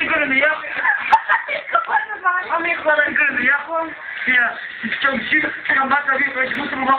C'est quoi le meilleur Ah le C'est tu en je. C'est c'est c'est a.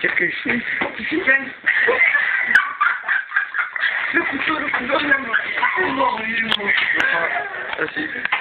Чекай, шум. Спасибо.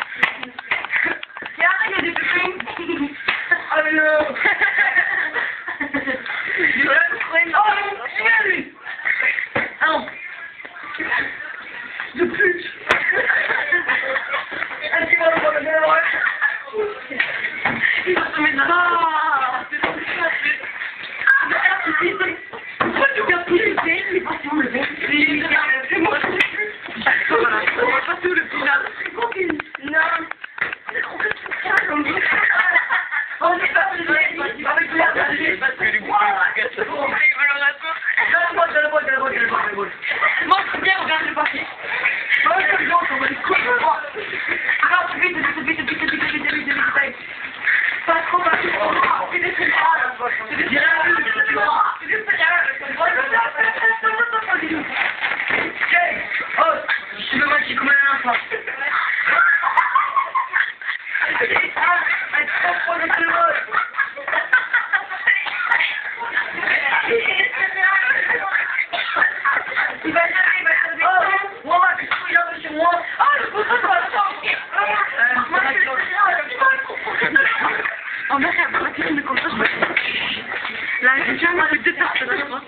L'indigène avec deux personnes, je crois.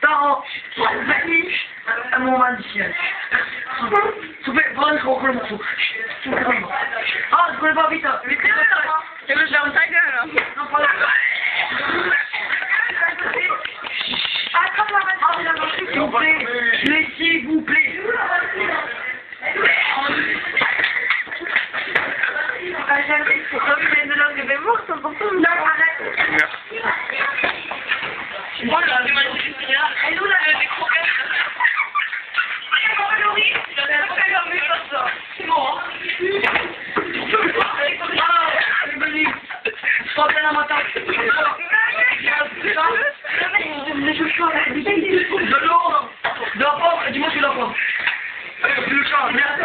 Dans l'Albanie, un moment indigène. Souper, je mon. Ah, je voulais pas vite. Tu veux que je ta gueule. Non, pas là. Attends, la main, s'il vous plaît. Laissez, vous plaît. Bah, j'avais, de mémoire, c'est important. Je l'ouvre L'enfant, dis-moi que l'enfant. Allez, c'est le chat, merde,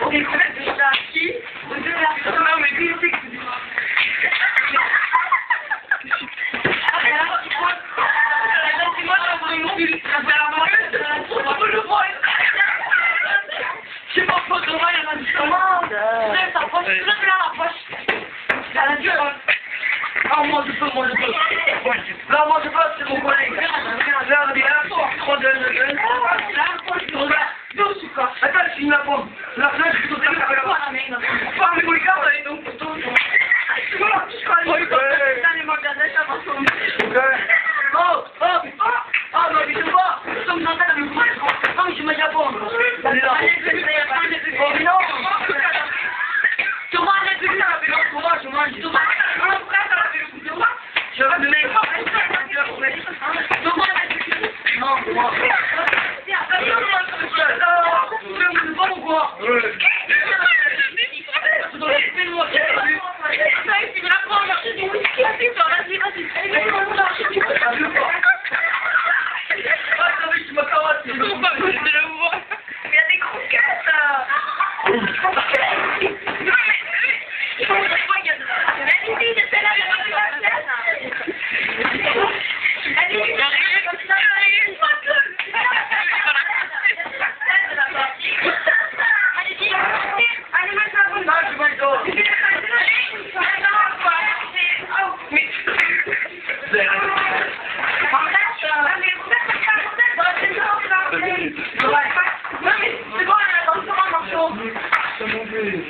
On est combien de chats Qui Non, mais qui c'est que tu dis C'est pas le programme, il y a un instrument. Ça approche, ça approche. Ça approche. amor de Deus, amor de Deus. Pelo amor de Deus, segundo Coringa. Não, direto, rodando, rodando. Não, não, não. Até assim, na frente não, tempo, agora. não me. Come.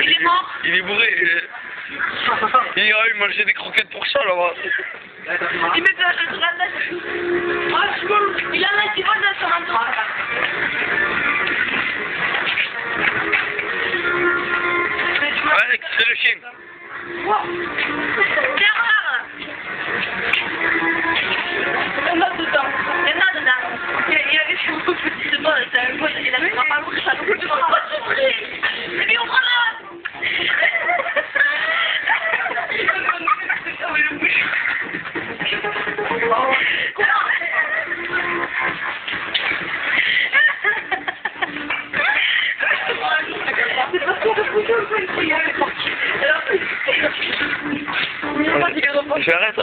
Il est mort. Il est bourré. Il a eu mangé des croquettes pour ça là-bas. Il met de la la. Il en a qui vole dans son manteau. Alex, c'est le chien. Terreur. Il y en a dedans. Il y en a dedans. Il y avait le petit de bol, c'est un bol, il a mis ma louche, ça 原来这